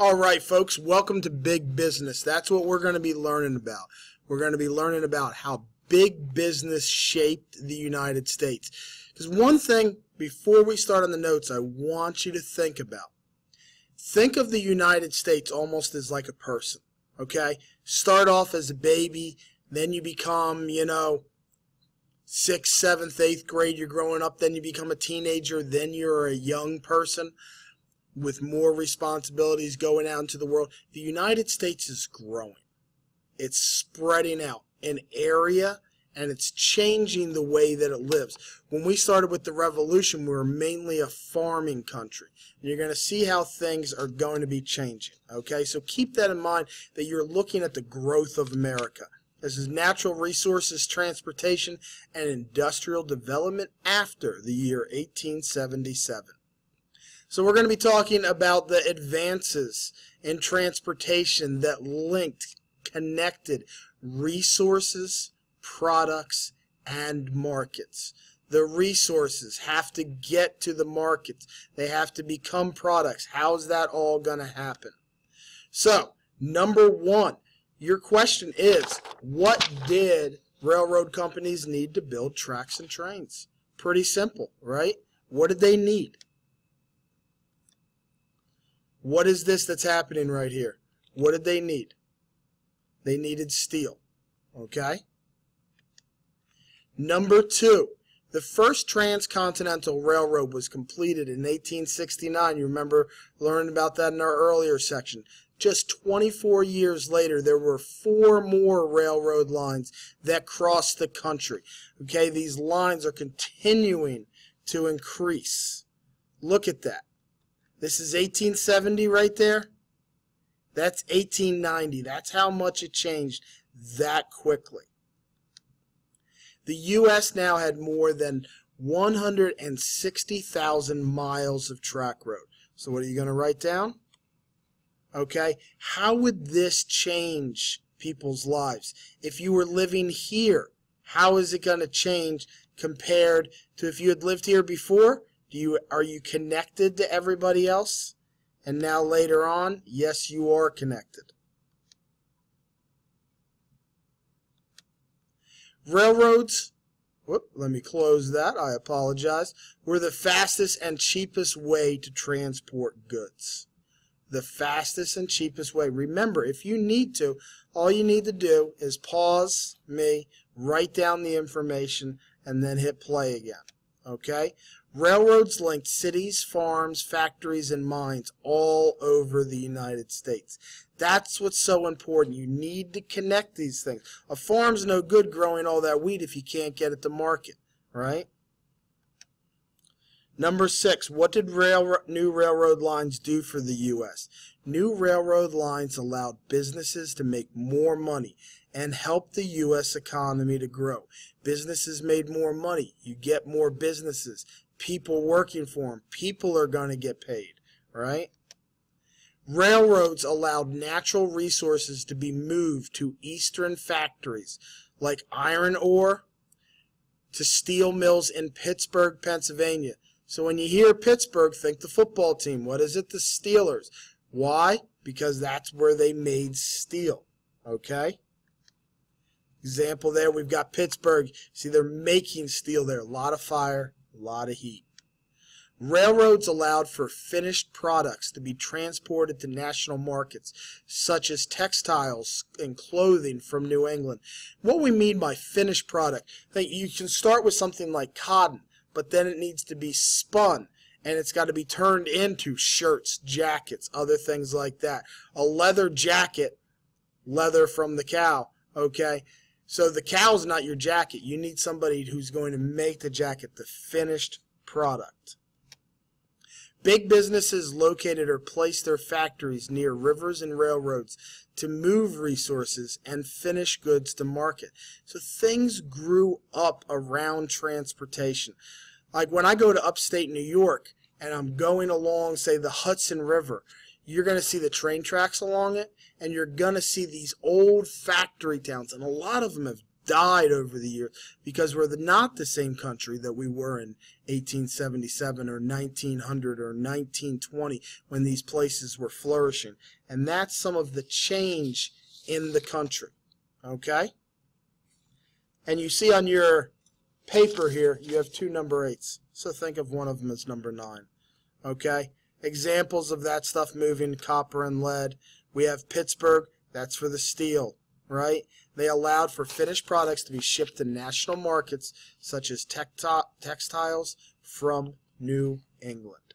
All right, folks, welcome to Big Business. That's what we're going to be learning about. We're going to be learning about how big business shaped the United States. Because one thing, before we start on the notes, I want you to think about. Think of the United States almost as like a person, okay? Start off as a baby, then you become, you know, sixth, seventh, eighth grade, you're growing up, then you become a teenager, then you're a young person with more responsibilities going out into the world. The United States is growing. It's spreading out in area and it's changing the way that it lives. When we started with the revolution, we were mainly a farming country. And you're going to see how things are going to be changing. Okay, so keep that in mind that you're looking at the growth of America. This is natural resources, transportation, and industrial development after the year 1877. So we're going to be talking about the advances in transportation that linked, connected resources, products, and markets. The resources have to get to the markets. They have to become products. How's that all going to happen? So, number one, your question is, what did railroad companies need to build tracks and trains? Pretty simple, right? What did they need? What is this that's happening right here? What did they need? They needed steel. Okay? Number two, the first transcontinental railroad was completed in 1869. You remember learning about that in our earlier section. Just 24 years later, there were four more railroad lines that crossed the country. Okay, these lines are continuing to increase. Look at that. This is 1870 right there. That's 1890. That's how much it changed that quickly. The U.S. now had more than 160,000 miles of track road. So what are you going to write down? Okay, how would this change people's lives? If you were living here, how is it going to change compared to if you had lived here before? Do you are you connected to everybody else? And now later on, yes, you are connected. Railroads, whoop, let me close that. I apologize. Were the fastest and cheapest way to transport goods. The fastest and cheapest way. Remember, if you need to, all you need to do is pause me, write down the information, and then hit play again. Okay? Railroads linked cities, farms, factories, and mines all over the United States. That's what's so important. You need to connect these things. A farm's no good growing all that wheat if you can't get it to market, right? Number six, what did rail, new railroad lines do for the U.S.? New railroad lines allowed businesses to make more money and help the U.S. economy to grow. Businesses made more money. You get more businesses people working for them. People are going to get paid, right? Railroads allowed natural resources to be moved to eastern factories like iron ore to steel mills in Pittsburgh, Pennsylvania. So when you hear Pittsburgh, think the football team. What is it? The Steelers. Why? Because that's where they made steel. Okay? Example there, we've got Pittsburgh. See, they're making steel there. A lot of fire, a lot of heat. Railroads allowed for finished products to be transported to national markets, such as textiles and clothing from New England. What we mean by finished product, you can start with something like cotton, but then it needs to be spun and it's got to be turned into shirts, jackets, other things like that. A leather jacket, leather from the cow, okay? So the cow's not your jacket. You need somebody who's going to make the jacket, the finished product. Big businesses located or placed their factories near rivers and railroads to move resources and finish goods to market. So things grew up around transportation. Like when I go to upstate New York and I'm going along, say, the Hudson River, you're going to see the train tracks along it, and you're going to see these old factory towns, and a lot of them have died over the years because we're not the same country that we were in 1877 or 1900 or 1920 when these places were flourishing. And that's some of the change in the country. Okay? And you see on your paper here, you have two number eights. So think of one of them as number nine. Okay? Examples of that stuff moving copper and lead. We have Pittsburgh, that's for the steel, right? They allowed for finished products to be shipped to national markets such as textiles from New England.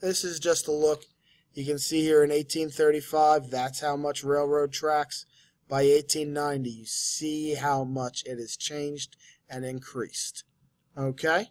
This is just a look. You can see here in 1835, that's how much railroad tracks. By 1890, you see how much it has changed and increased. Okay?